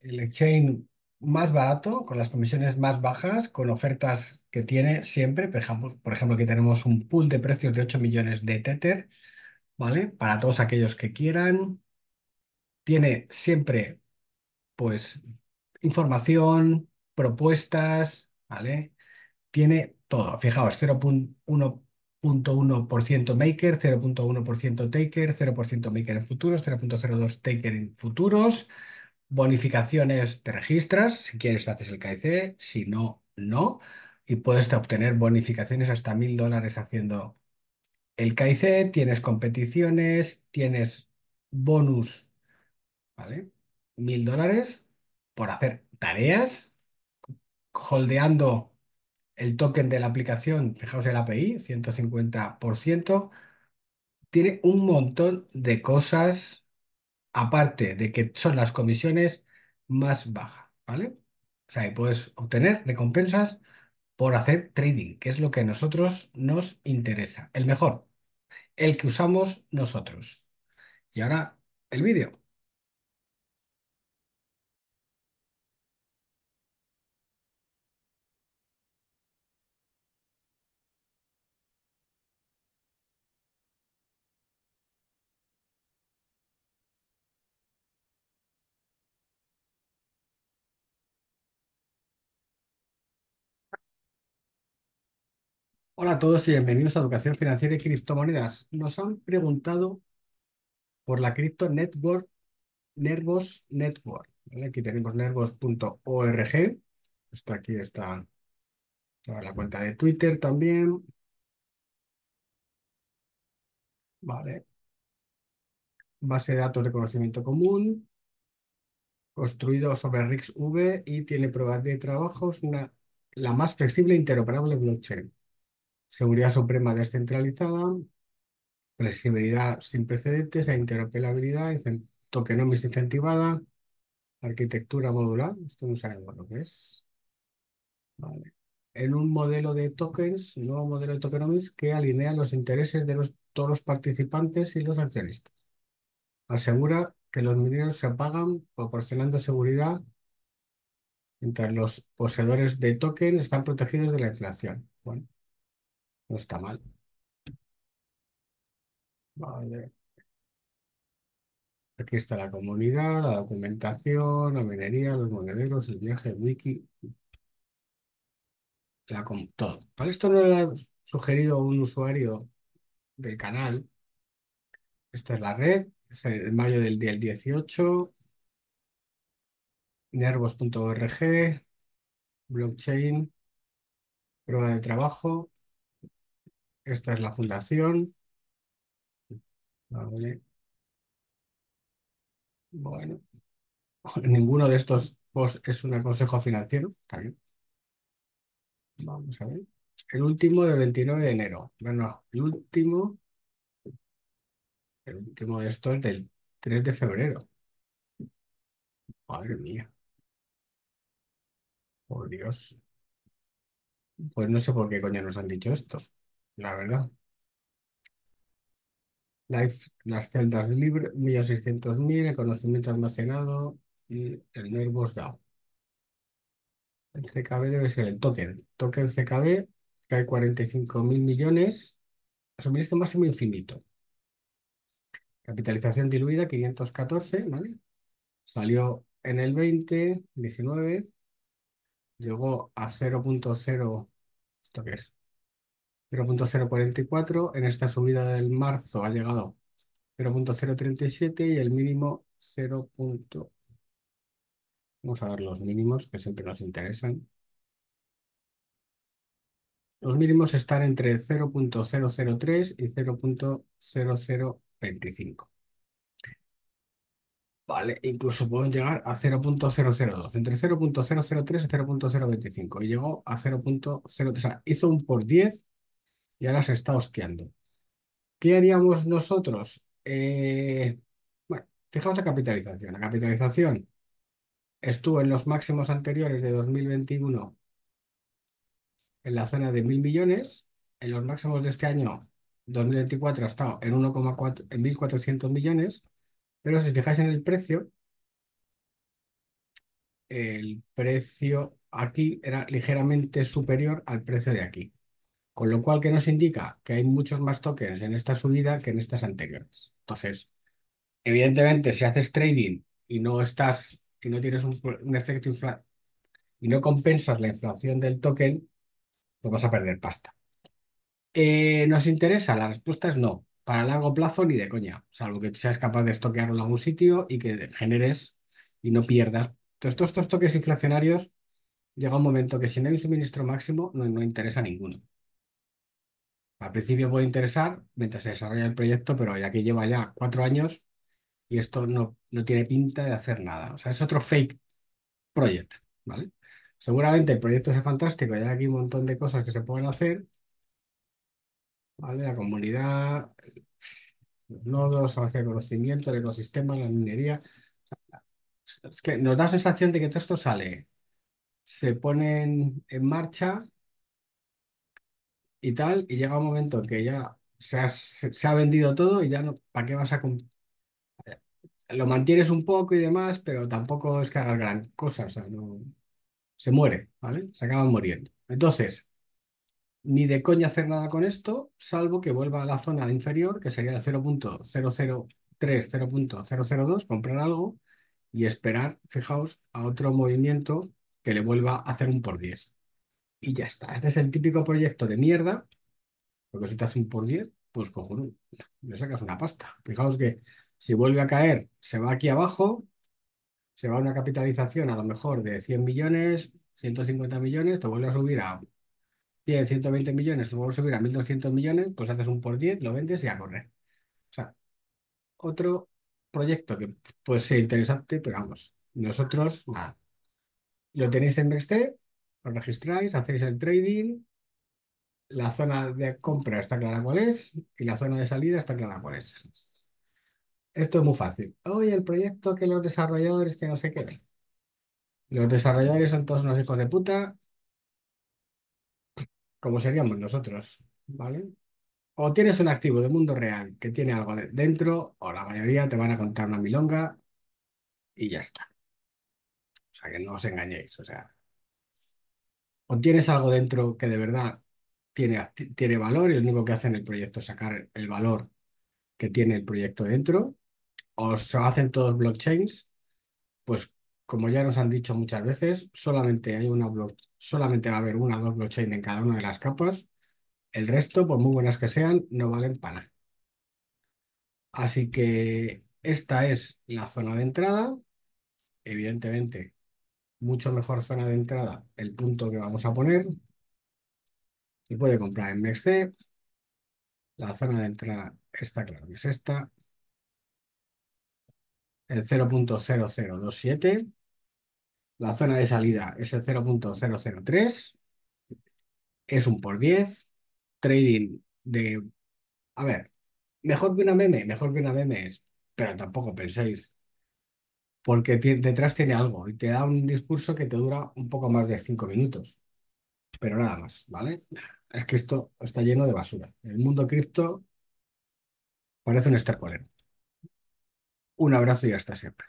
el exchange más barato, con las comisiones más bajas, con ofertas que tiene siempre. Por ejemplo, por ejemplo, aquí tenemos un pool de precios de 8 millones de Tether, ¿vale? Para todos aquellos que quieran. Tiene siempre, pues, información, propuestas, ¿vale? Tiene todo. Fijaos, 0.1% maker, 0.1% taker, 0% maker en futuros, 0.02 taker en futuros. Bonificaciones te registras, si quieres haces el KIC, si no, no. Y puedes obtener bonificaciones hasta mil dólares haciendo el KIC, tienes competiciones, tienes bonus, ¿vale? Mil dólares por hacer tareas, holdeando el token de la aplicación, fijaos el API, 150%, tiene un montón de cosas, aparte de que son las comisiones más bajas, ¿vale? O sea, y puedes obtener recompensas por hacer trading, que es lo que a nosotros nos interesa. El mejor, el que usamos nosotros. Y ahora, el vídeo. Hola a todos y bienvenidos a Educación Financiera y Criptomonedas. Nos han preguntado por la cripto network, Nervos Network. Aquí tenemos nervos.org. Esto aquí está la cuenta de Twitter también. Vale. Base de datos de conocimiento común. Construido sobre RIXV y tiene pruebas de trabajo. Es una, la más flexible e interoperable blockchain. Seguridad suprema descentralizada. Flexibilidad sin precedentes e interoperabilidad. Tokenomics incentivada. Arquitectura modular. Esto no sabemos lo que es. Vale. En un modelo de tokens, un nuevo modelo de tokenomics que alinea los intereses de los, todos los participantes y los accionistas. Asegura que los mineros se pagan proporcionando seguridad mientras los poseedores de token están protegidos de la inflación. Bueno, no está mal. Vale. Aquí está la comunidad, la documentación, la minería, los monederos, el viaje, el wiki, la, todo. Para esto no lo ha sugerido un usuario del canal. Esta es la red, es el mayo del día 18, nervos.org, blockchain, prueba de trabajo. Esta es la fundación. Vale. Bueno, ninguno de estos es un consejo financiero, está bien. Vamos a ver. El último del 29 de enero. Bueno, el último. El último de estos del 3 de febrero. Madre mía. Por Dios. Pues no sé por qué coño nos han dicho esto, la verdad. Life, las celdas libres, 1.600.000, el conocimiento almacenado y el Nervos DAO. El CKB debe ser el token. Token CKB, que hay 45 mil millones. Suministro máximo infinito. Capitalización diluida, 514, ¿vale? Salió en el 20, 19. Llegó a 0.0, ¿esto qué es? 0.044. En esta subida del marzo ha llegado 0.037 y el mínimo 0. Vamos a ver los mínimos que siempre nos interesan. Los mínimos están entre 0.003 y 0.0025. Vale, incluso pueden llegar a 0.002, entre 0.003 y 0.025. Y llegó a 0.03, o sea, hizo un por 10 y ahora se está hostiando. ¿Qué haríamos nosotros? Eh, bueno, fijaos la capitalización. La capitalización estuvo en los máximos anteriores de 2021 en la zona de mil millones, en los máximos de este año 2024 ha estado en 1,4 en 1.400 millones, pero si fijáis en el precio, el precio aquí era ligeramente superior al precio de aquí. Con lo cual, ¿qué nos indica? Que hay muchos más tokens en esta subida que en estas anteriores. Entonces, evidentemente, si haces trading y no estás y no tienes un, efecto infla y no compensas la inflación del token, pues vas a perder pasta. Eh, ¿nos interesa? La respuesta es no. Para largo plazo ni de coña, salvo que seas capaz de estoquearlo en algún sitio y que generes y no pierdas. Entonces, todos estos toques inflacionarios llega un momento que si no hay un suministro máximo, no, no interesa ninguno. Al principio puede interesar mientras se desarrolla el proyecto, pero ya que lleva ya cuatro años y esto no, no tiene pinta de hacer nada. O sea, es otro fake project, ¿vale? Seguramente el proyecto es fantástico, hay aquí un montón de cosas que se pueden hacer, ¿vale? La comunidad, los nodos, hacia el conocimiento, el ecosistema, la minería. Es que nos da sensación de que todo esto sale, se ponen en marcha y tal, y llega un momento en que ya se ha, se ha vendido todo y ya no, ¿para qué vas a lo mantienes un poco y demás, pero tampoco es que hagas gran cosa, o sea, no se muere, ¿vale? Se acaban muriendo. Entonces, ni de coña hacer nada con esto, salvo que vuelva a la zona inferior, que sería el 0.003, 0.002, comprar algo y esperar, fijaos, a otro movimiento que le vuelva a hacer un por 10. Y ya está. Este es el típico proyecto de mierda, porque si te hace un por 10, pues cojonudo, le sacas una pasta. Fijaos que si vuelve a caer, se va aquí abajo, se va a una capitalización a lo mejor de 100 millones, 150 millones, te vuelve a subir a 100, 120 millones, te vuelve a subir a 1.200 millones, pues haces un por 10, lo vendes y a correr. O sea, otro proyecto que puede ser interesante, pero vamos, nosotros nada. Lo tenéis en BXT, os registráis, hacéis el trading, la zona de compra está clara cuál es y la zona de salida está clara cuál es. Esto es muy fácil. Oye, el proyecto que los desarrolladores, que no sé qué. Los desarrolladores son todos unos hijos de puta, como seríamos nosotros, ¿vale? O tienes un activo de mundo real que tiene algo dentro, o la mayoría te van a contar una milonga y ya está. O sea, que no os engañéis, o sea. O tienes algo dentro que de verdad tiene, tiene valor y lo único que hace en el proyecto es sacar el valor que tiene el proyecto dentro, o se hacen todos blockchains, pues como ya nos han dicho muchas veces, solamente hay una solamente va a haber una o dos blockchains en cada una de las capas. El resto, por muy buenas que sean, no valen para nada. Así que esta es la zona de entrada. Evidentemente, mucho mejor zona de entrada el punto que vamos a poner. Y puede comprar en MXC. La zona de entrada está claro es esta el 0.0027. La zona de salida es el 0.003. Es un por 10. Trading de... A ver, mejor que una meme, mejor que una meme es, pero tampoco penséis, porque detrás tiene algo y te da un discurso que te dura un poco más de 5 minutos, pero nada más, ¿vale? Es que esto está lleno de basura. El mundo cripto parece un estercolero. Un abrazo y hasta siempre.